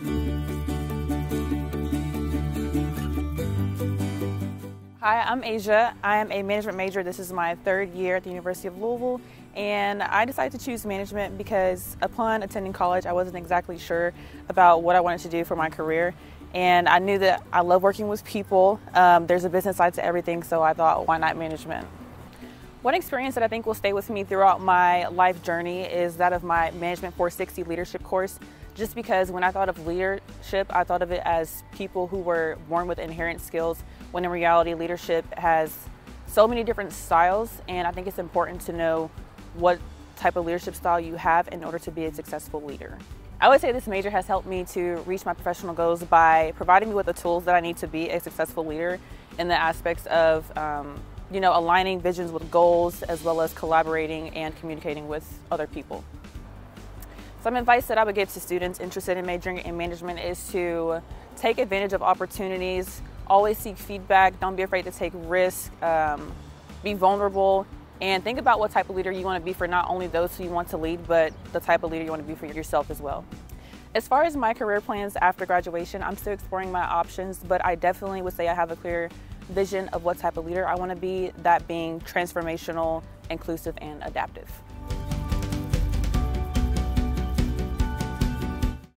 Hi, I'm Asia. I am a management major. This is my third year at the University of Louisville, and I decided to choose management because upon attending college, I wasn't exactly sure about what I wanted to do for my career. And I knew that I love working with people. Um, there's a business side to everything, so I thought, why not management? One experience that I think will stay with me throughout my life journey is that of my Management 460 leadership course. Just because when I thought of leadership, I thought of it as people who were born with inherent skills when in reality leadership has so many different styles and I think it's important to know what type of leadership style you have in order to be a successful leader. I would say this major has helped me to reach my professional goals by providing me with the tools that I need to be a successful leader in the aspects of um, you know, aligning visions with goals as well as collaborating and communicating with other people. Some advice that I would give to students interested in majoring in management is to take advantage of opportunities always seek feedback. Don't be afraid to take risks. Um, be vulnerable and think about what type of leader you want to be for not only those who you want to lead, but the type of leader you want to be for yourself as well. As far as my career plans after graduation, I'm still exploring my options, but I definitely would say I have a clear vision of what type of leader I want to be, that being transformational, inclusive, and adaptive.